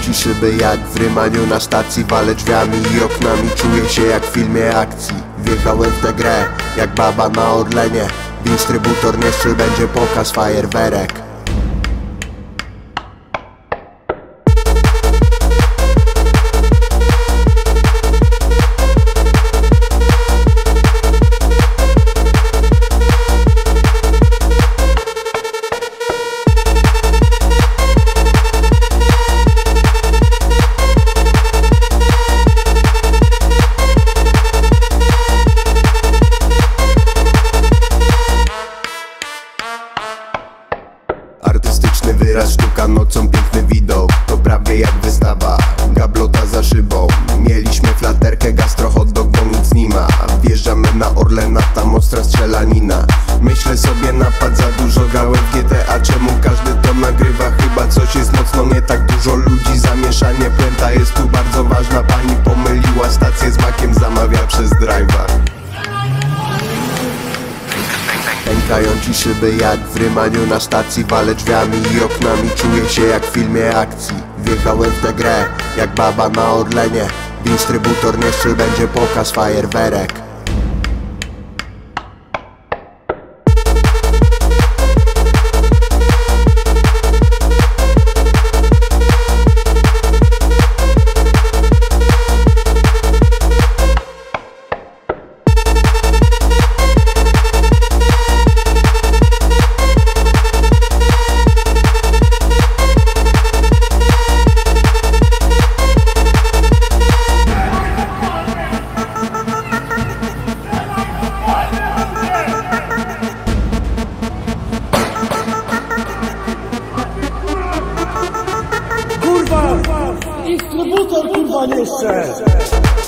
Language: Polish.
ci szyby jak w Rymaniu na stacji Walę drzwiami i oknami, czuję się jak w filmie akcji. Wjechałem w tę grę, jak baba na Orlenie Dystrybutor nie strzel, będzie pokaz fajerwerek Wyraz, sztuka nocą, piękny widok. To prawie jak wystawa, gablota za szybą. Mieliśmy flaterkę, gastro, hot dog, bo nic nie ma. Wjeżdżamy na Orlena, tam ostra strzelanina. Myślę sobie napad, za dużo grałem w GTA Czemu każdy to nagrywa? Chyba coś jest mocno nie tak Dużo ludzi, zamieszanie, puenta jest tu bardzo ważna. Pani pomyliła stację z makiem, zamawia przez drive'a Pękają ci szyby jak w Rymaniu na stacji Walę drzwiami i oknami, czuję się jak w filmie akcji. Wjechałem w tę grę, jak baba na Orlenie Dystrybutor nie będzie pokaz fajerwerek Kurwa! Instrybutor kurwa nie jeszcze!